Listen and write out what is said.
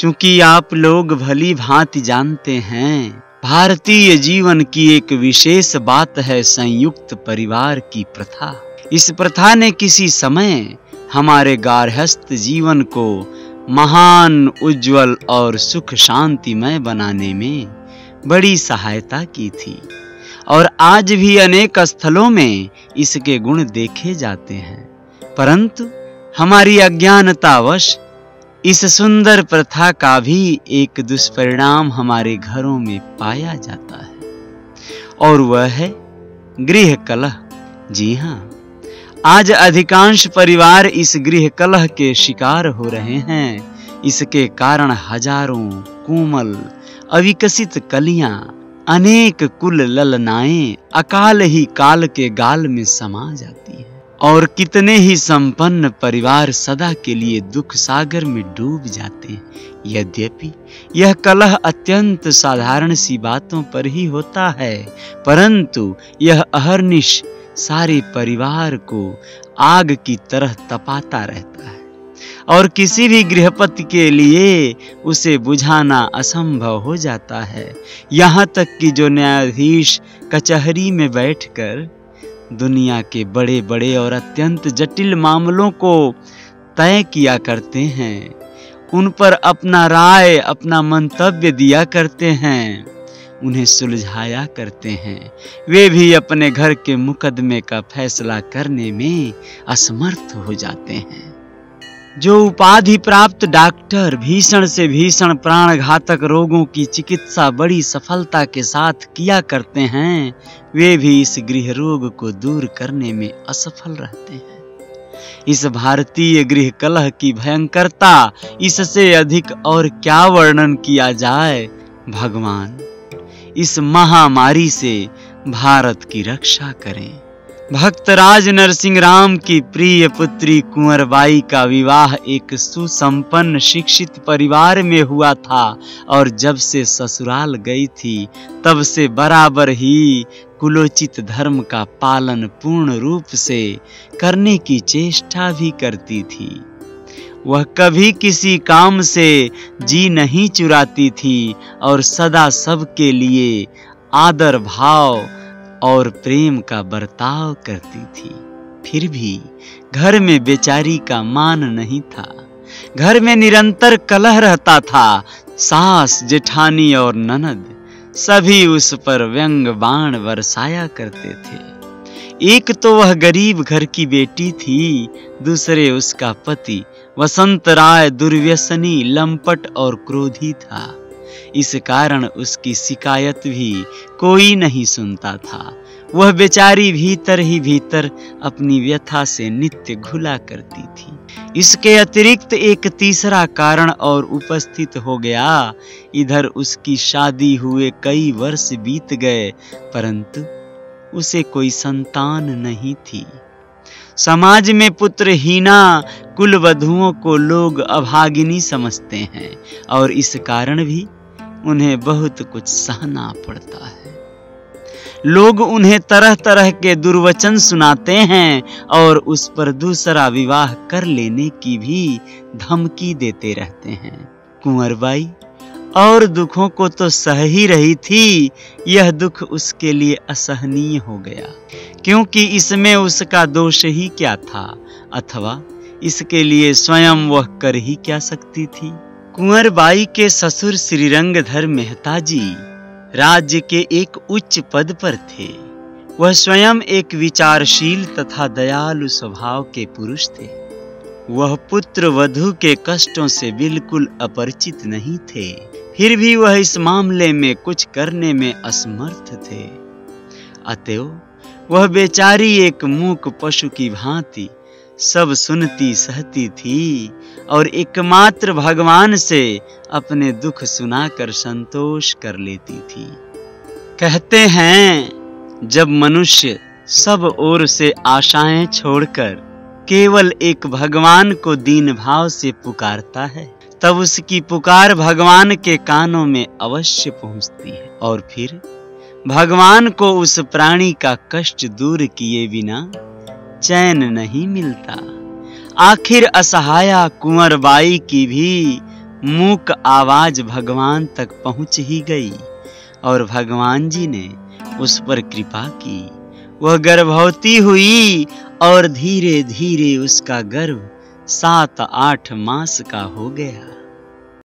चूँकि आप लोग भली भांति जानते हैं, भारतीय जीवन की एक विशेष बात है संयुक्त परिवार की प्रथा। इस प्रथा ने किसी समय हमारे गार्हस्थ जीवन को महान, उज्जवल और सुख शांतिमय बनाने में बड़ी सहायता की थी। और आज भी अनेक स्थलों में इसके गुण देखे जाते हैं। परंतु हमारी अज्ञानतावश इस सुंदर प्रथा का भी एक दुष्परिणाम हमारे घरों में पाया जाता है। और वह है गृह कलह जी हाँ आज अधिकांश परिवार इस गृह कलह के शिकार हो रहे हैं। इसके कारण हज़ारों कोमल, अविकसित कलियाँ, अनेक कुल ललनाएँ अकाल ही काल के गाल में समा जाती है। और कितने ही संपन्न परिवार सदा के लिए दुख सागर में डूब जाते हैं। यद्यपि यह कलह अत्यंत साधारण सी बातों पर ही होता है, परंतु यह अहरनिश सारे परिवार को आग की तरह तपाता रहता है। और किसी भी गृहपति के लिए उसे बुझाना असंभव हो जाता है। यहाँ तक कि जो न्यायाधीश कचहरी में बैठकर दुनिया के बड़े बड़े और अत्यंत जटिल मामलों को तय किया करते हैं। उन पर अपना राय, अपना मंतव्य दिया करते हैं। उन्हें सुलझाया करते हैं। वे भी अपने घर के मुकदमे का फैसला करने में असमर्थ हो जाते हैं। जो उपाधि प्राप्त डॉक्टर भीषण से भीषण प्राण घातक रोगों की चिकित्सा बड़ी सफलता के साथ किया करते हैं, वे भी इस गृह रोग को दूर करने में असफल रहते हैं। इस भारतीय गृह कलह की भयंकरता, इससे अधिक और क्या वर्णन किया जाए? भगवान, इस महामारी से भारत की रक्षा करें। भक्तराज नरसिंह राम की प्रिय पुत्री कुंवरबाई का विवाह एक सुसंपन्न शिक्षित परिवार में हुआ था और जब से ससुराल गई थी, तब से बराबर ही कुलोचित धर्म का पालन पूर्ण रूप से करने की चेष्टा भी करती थी। वह कभी किसी काम से जी नहीं चुराती थी और सदा सबके लिए आदर भाव और प्रेम का बर्ताव करती थी। फिर भी घर में बेचारी का मान नहीं था। घर में निरंतर कलह रहता था, सास, जेठानी और ननद, सभी उस पर व्यंग बाण बरसाया करते थे। एक तो वह गरीब घर की बेटी थी, दूसरे उसका पति, वसंत राय दुर्व्यसनी, लंपट और क्रोधी था। इस कारण उसकी शिकायत भी कोई नहीं सुनता था। वह बेचारी भीतर ही भीतर अपनी व्यथा से नित्य घुला करती थी। इसके अतिरिक्त एक तीसरा कारण और उपस्थित हो गया। इधर उसकी शादी हुए कई वर्ष बीत गए, परंतु उसे कोई संतान नहीं थी। समाज में पुत्र हीना कुल वधुओं को लोग अभागिनी समझते हैं और इस कारण भी उन्हें बहुत कुछ सहना पड़ता है। लोग उन्हें तरह तरह के दुर्वचन सुनाते हैं और उस पर दूसरा विवाह कर लेने की भी धमकी देते रहते हैं। कुंवरबाई और दुखों को तो सह ही रही थी, यह दुख उसके लिए असहनीय हो गया, क्योंकि इसमें उसका दोष ही क्या था, अथवा इसके लिए स्वयं वह कर ही क्या सकती थी? कुंवरबाई के ससुर श्रीरंगधर मेहता जी राज्य के एक उच्च पद पर थे। वह स्वयं एक विचारशील तथा दयालु स्वभाव के पुरुष थे। वह पुत्र वधु के कष्टों से बिल्कुल अपरिचित नहीं थे। फिर भी वह इस मामले में कुछ करने में असमर्थ थे। अतएव वह बेचारी एक मूक पशु की भांति सब सुनती सहती थी, और एकमात्र भगवान से अपने दुख सुनाकर संतोष कर लेती थी। कहते हैं, जब मनुष्य सब ओर से आशाएँ छोड़कर केवल एक भगवान को दीन भाव से पुकारता है, तब उसकी पुकार भगवान के कानों में अवश्य पहुँचती है, और फिर भगवान को उस प्राणी का कष्ट दूर किए बिना चैन नहीं मिलता। आखिर असहाया कुंवर बाई की भी मूक आवाज़ भगवान तक पहुँच ही गई, और भगवान जी ने उस पर कृपा की। वह गर्भवती हुई, और धीरे धीरे उसका गर्भ सात आठ मास का हो गया।